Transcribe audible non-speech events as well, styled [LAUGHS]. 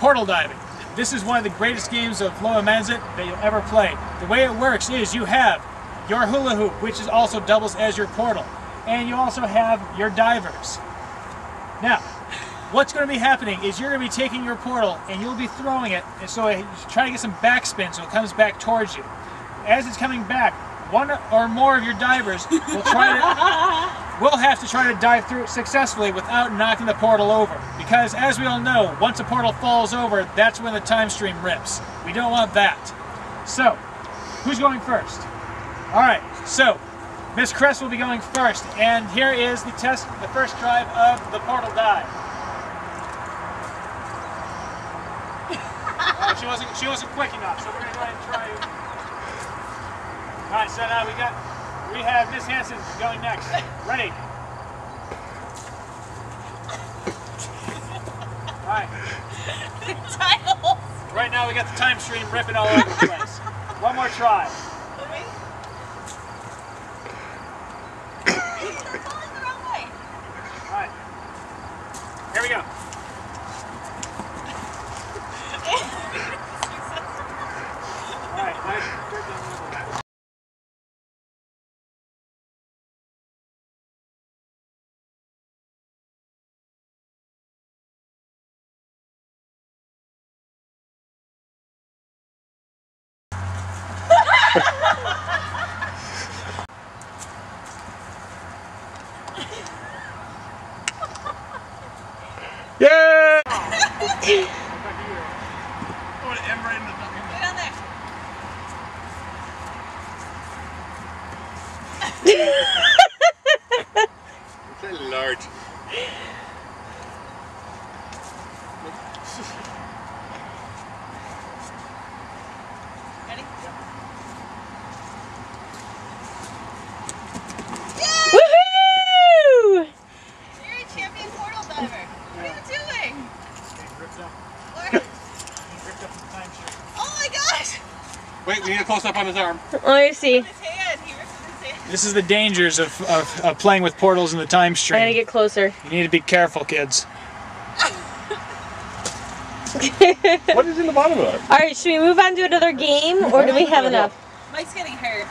portal diving. This is one of the greatest games of Lowemannzeit that you'll ever play. The way it works is you have your hula hoop, which is also doubles as your portal, and you also have your divers. Now, what's going to be happening is you're going to be taking your portal and you'll be throwing it, and so you try to get some backspin so it comes back towards you. As it's coming back, one or more of your divers will try to [LAUGHS] will have to try to dive through it successfully without knocking the portal over. Because as we all know, once a portal falls over, that's when the time stream rips. We don't want that. So, who's going first? All right, so Miss Crest will be going first, and here is the test, the first drive of the portal dive. She wasn't, she wasn't quick enough, so we're gonna go ahead and try. All right, so now we got, we have Miss Hanson going next. Ready? All right. [LAUGHS] Right now we got the time stream ripping all over the place. One more try. Falling the wrong way. All right. Here we go. All right. nice. Good done. Yeah! It's large. Ready? Woohoo! You're a champion portal diver. What are you doing? Ripped up. What? Ripped up the time. Oh my gosh! Wait, we need a close up on his arm. Oh, Let me see. His hand. He ripped his hand. This is the dangers of, of, of playing with portals in the time stream. I gotta get closer. You need to be careful, kids. [LAUGHS] What is in the bottom of it? Alright, should we move on to another game or do we have [LAUGHS] enough? Mike's getting hurt.